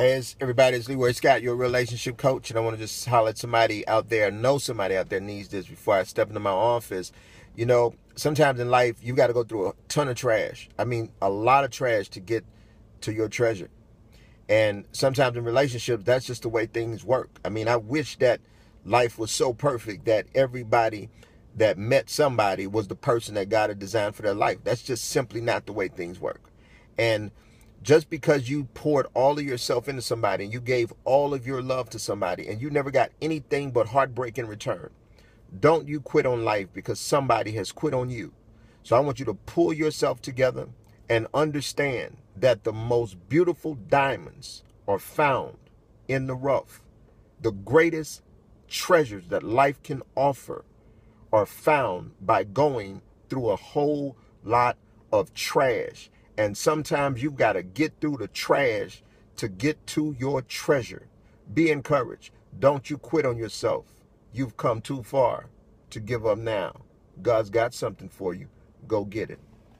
Hey, it's everybody, it's Leroy Scott, your relationship coach, and I want to just holler at somebody out there, know somebody out there needs this before I step into my office. You know, sometimes in life, you got to go through a ton of trash. I mean, a lot of trash to get to your treasure. And sometimes in relationships, that's just the way things work. I mean, I wish that life was so perfect that everybody that met somebody was the person that God had designed for their life. That's just simply not the way things work. And just because you poured all of yourself into somebody and you gave all of your love to somebody and you never got anything but heartbreak in return, don't you quit on life because somebody has quit on you. So I want you to pull yourself together and understand that the most beautiful diamonds are found in the rough. The greatest treasures that life can offer are found by going through a whole lot of trash and sometimes you've got to get through the trash to get to your treasure. Be encouraged. Don't you quit on yourself. You've come too far to give up now. God's got something for you. Go get it.